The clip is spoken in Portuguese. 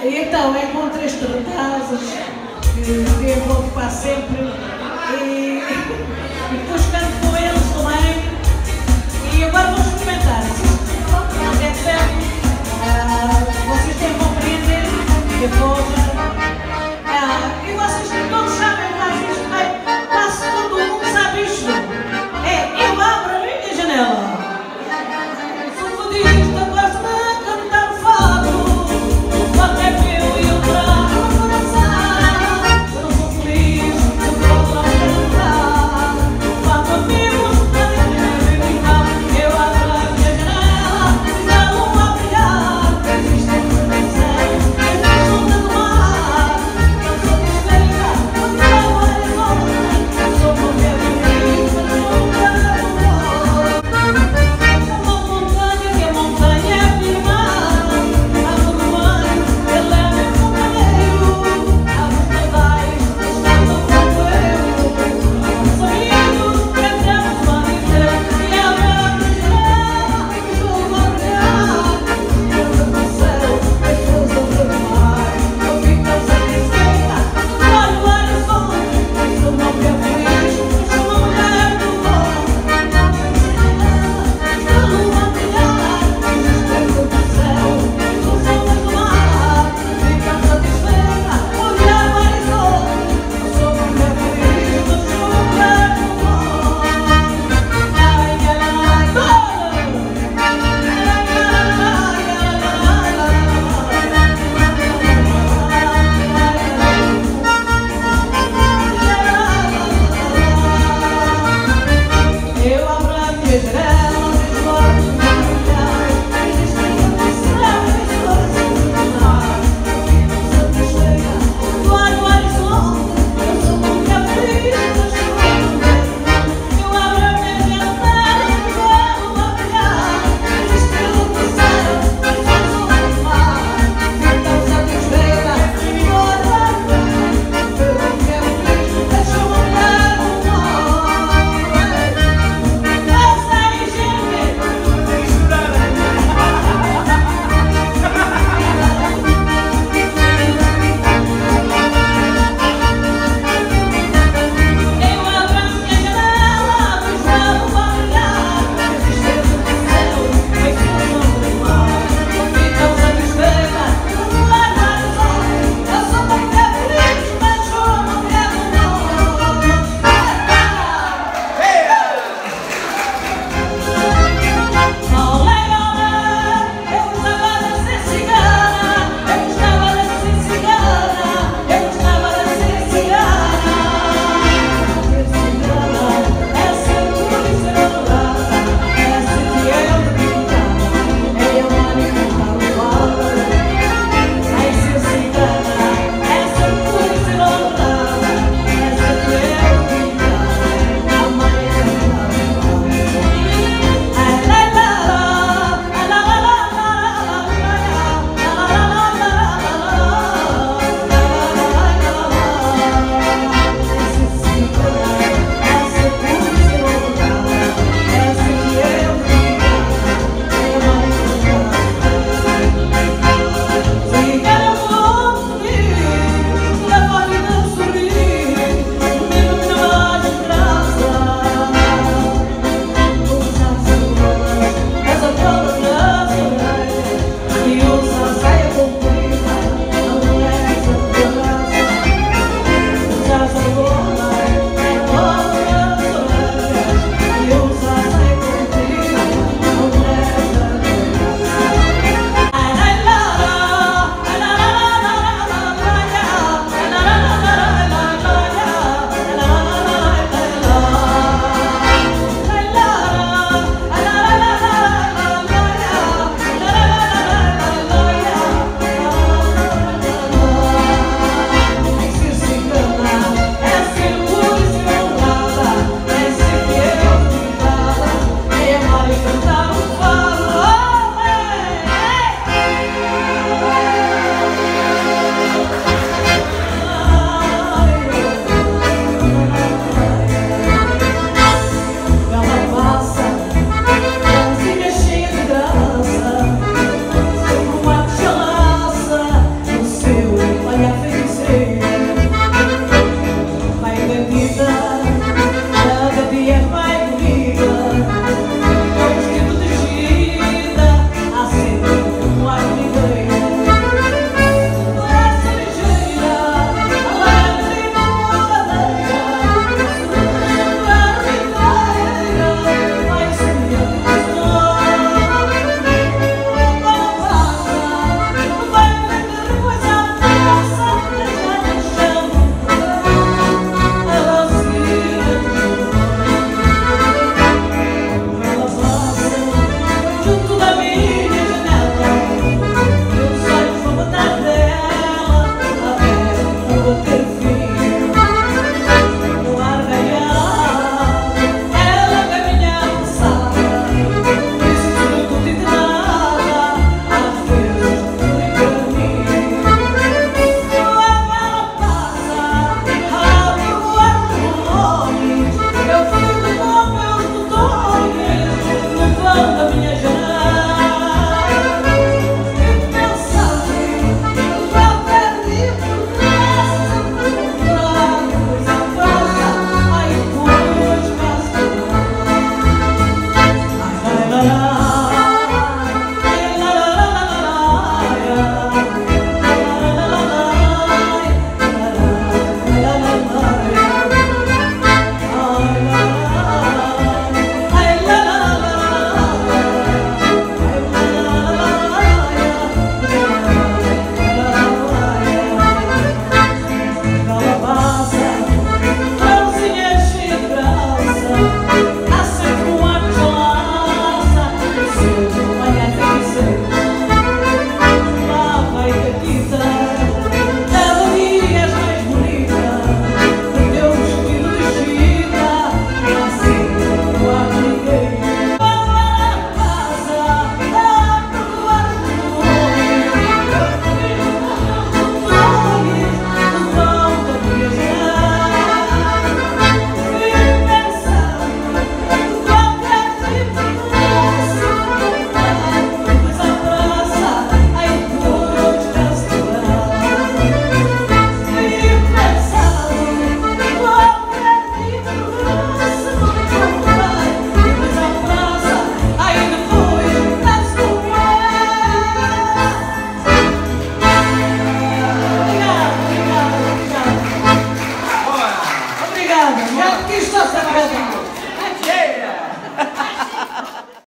Então, encontrei este rapazes que me vou ocupar sempre e, e depois canto com eles também. E agora